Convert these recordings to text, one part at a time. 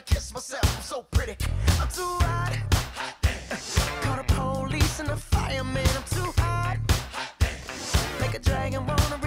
to kiss myself. I'm so pretty. I'm too hot. hot Call the police and the fireman. I'm too hot. hot Make a dragon wanna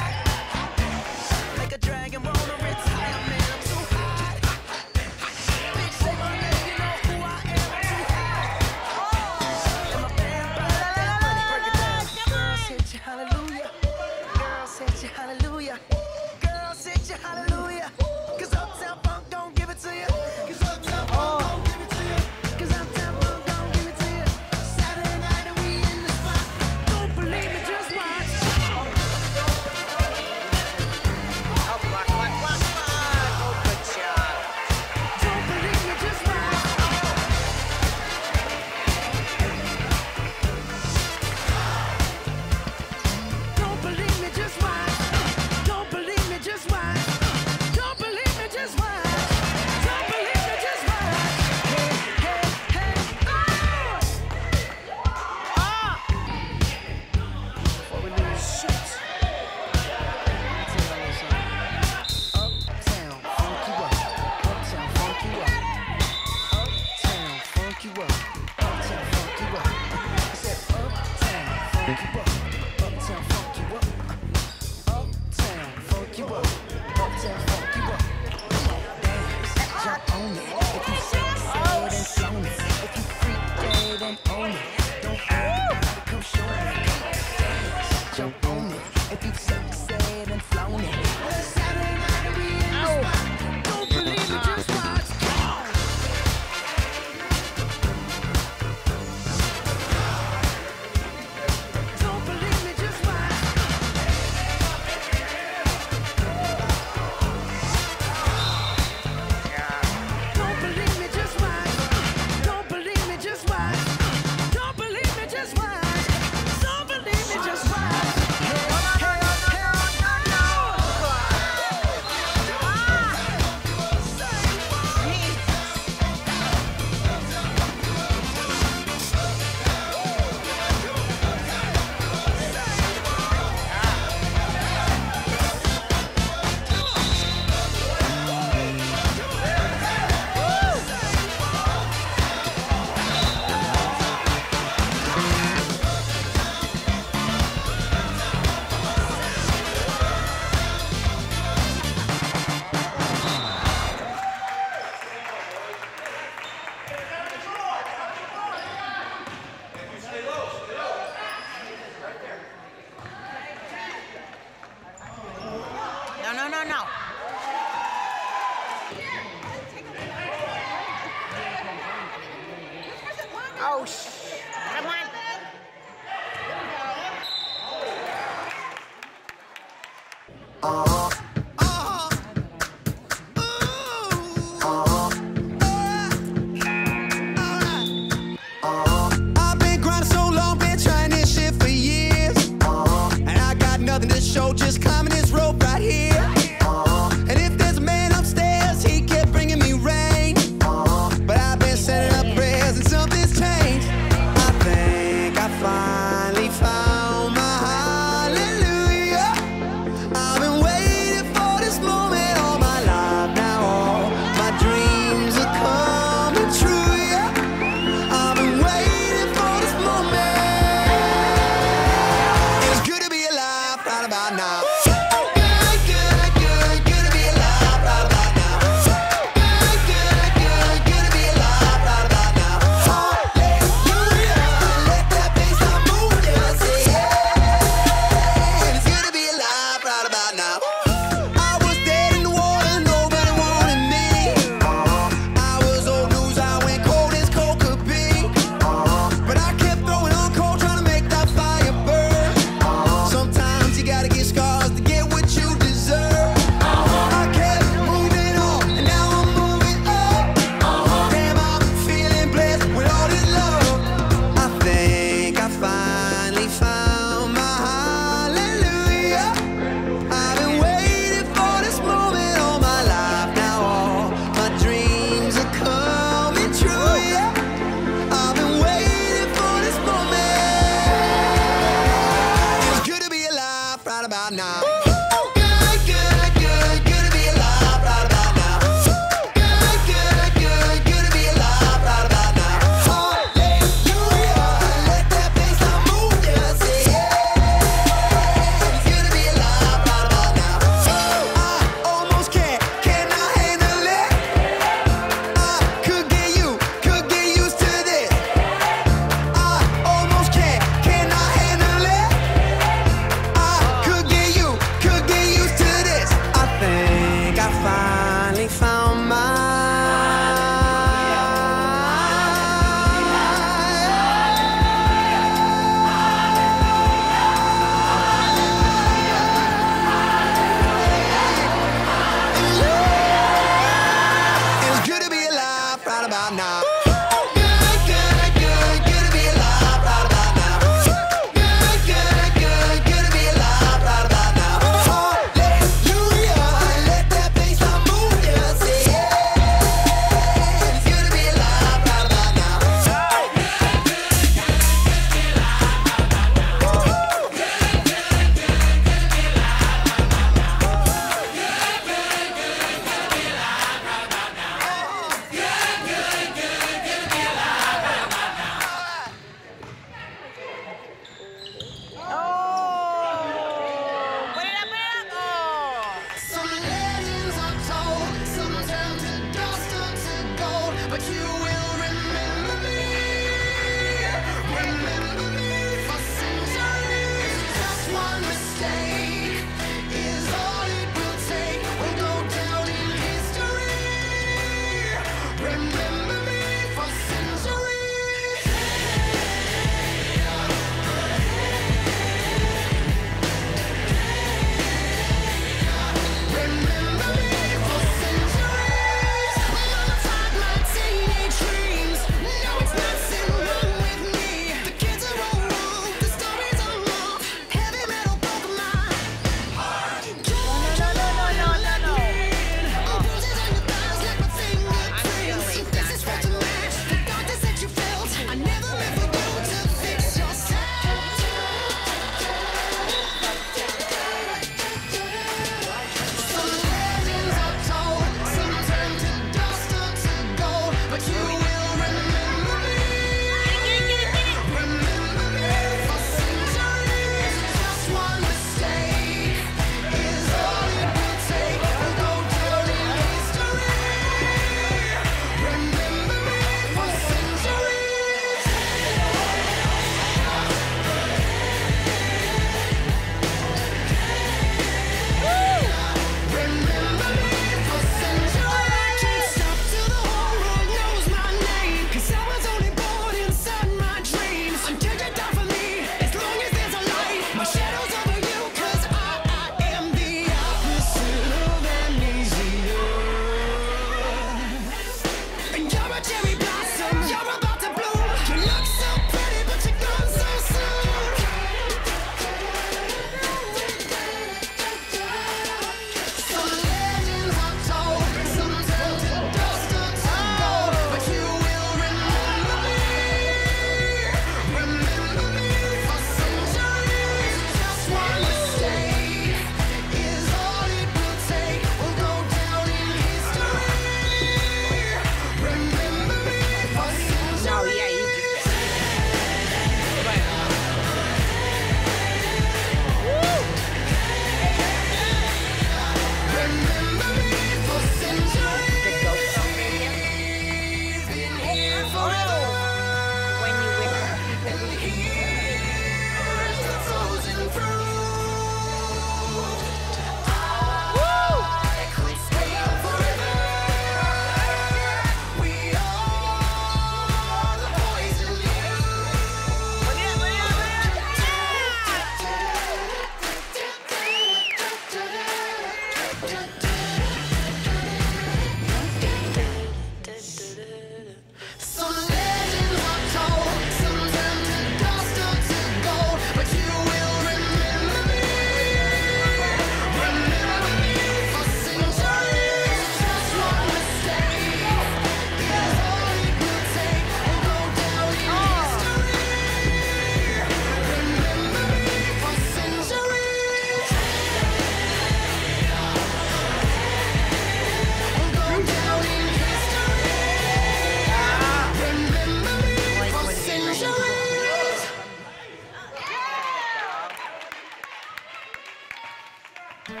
Hoping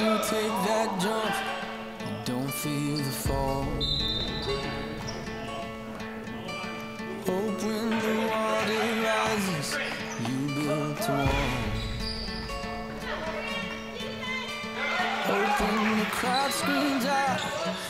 you take that jump don't feel the fall. Hope when the water rises, you build a wall. Hope when the crowd screams out.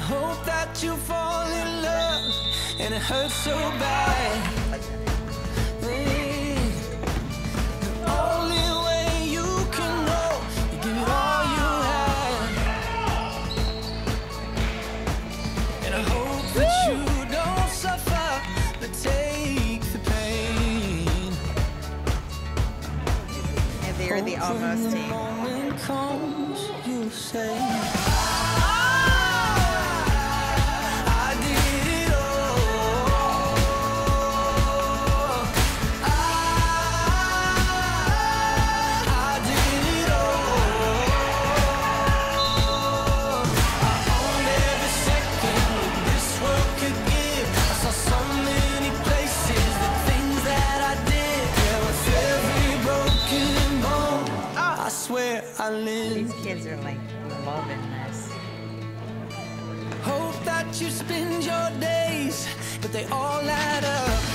Hope that you fall in love and it hurts so bad. Hey, the only way you can know, you give it all you have. And I hope that you don't suffer, but take the pain. And they're the almost team. Comes, you'll say. These kids are like loving this. Hope that you spend your days, but they all add up.